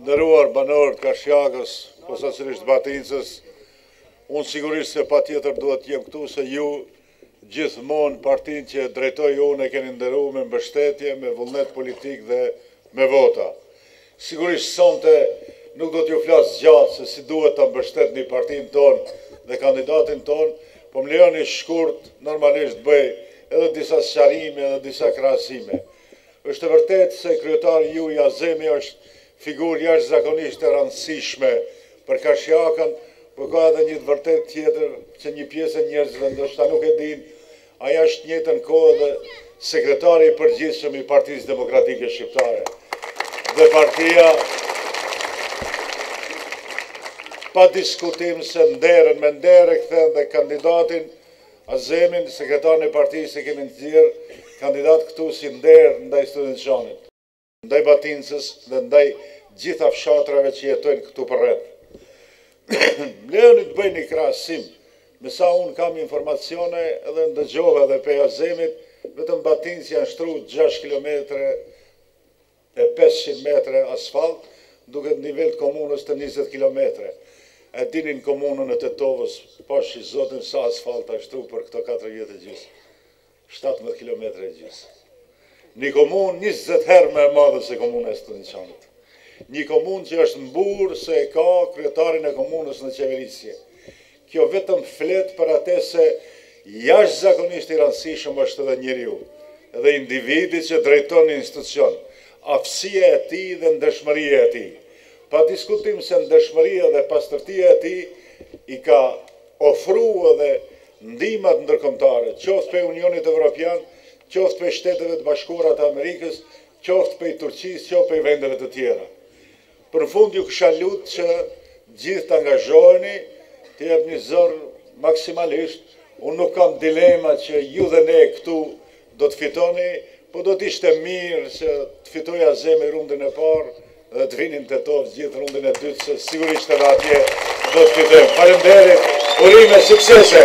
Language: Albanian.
Nderuar banorë të Karshiakës, posaçërisht Batincës, unë sigurisht se patjetër duhet të jem këtu se ju gjithmonë partinë që e drejtoj unë e keni nderu me mbështetje, me vullnet politik dhe me vota. Sigurisht sonte nuk do t'ju flas gjatë se si duhet ta mbështetni partinë tonë dhe kandidatin tonë, po më lejoni shkurt normalisht të bëj edhe disa sqarime dhe disa krahasime. Është e vërtetë se kryetari juaj Azemi është figurë jashtëzakonisht e rëndësishme për Karshiakën, por ka edhe një të vërtetë tjetër që një pjesë e njerëzve ndoshta nuk e dinë, ai është në njëjtën kohë edhe Sekretari i Përgjithshëm i Partisë Demokratike Shqiptare dhe partia pa diskutim se nderin me nder e kthen dhe kandidatin Azemin, sekretarin e partisë e kemi nxjerrë kandidat këtu si nder ndaj Studençanit, ndaj Batincës dhe ndaj gjitha fshatrave që jetojnë këtu përreth. Më lejoni të bëj një krahasim, me sa unë kam informacione dhe ndëgjova edhe prej Azemit, vetëm në Batincë janë shtruar gjashtë kilometre e pesëqind metre asfalt duket në nivel të komunës te njëzet kilometre e dini në komunën e Tetovës pash Zotin sa asfalt asht shtru për këto katër vjet e gjys shtatëmbëdhjetë kilometre e gjys një komunë njëzet herë më e madhe se komuna e Studeniçanit një komunë që është mburë se e ka kryetarin e komunës në qeverisje Kjo vetëm flet për atë se jashtëzakonisht i rëndësishëm është edhe njeriu dhe individi që drejton një institucion, aftësia e tij dhe ndershmëria e tij. Pa diskutim se ndershmëria dhe pastërtia e tij i ka ofru edhe ndihmat ndërkombëtare, qoftë prej Unionit Evropian, qoftë prej Shteteve të Bashkuara të Amerikës, qoftë prej Turqisë, qoftë prej vendeve të tjera. Për fund ju kisha lut që të gjithë të angazhoheni, të jepni zor maksimalisht, unë nuk kam dilema që ju dhe ne këtu do të fitoni, po do të ishte mirë që të fitojë Azemi rundin e parë dhe të vini n'Tetovë gjithë rundin e dytë se sigurisht edhe atje do të fitojmë. Faleminderit, urime, suksese!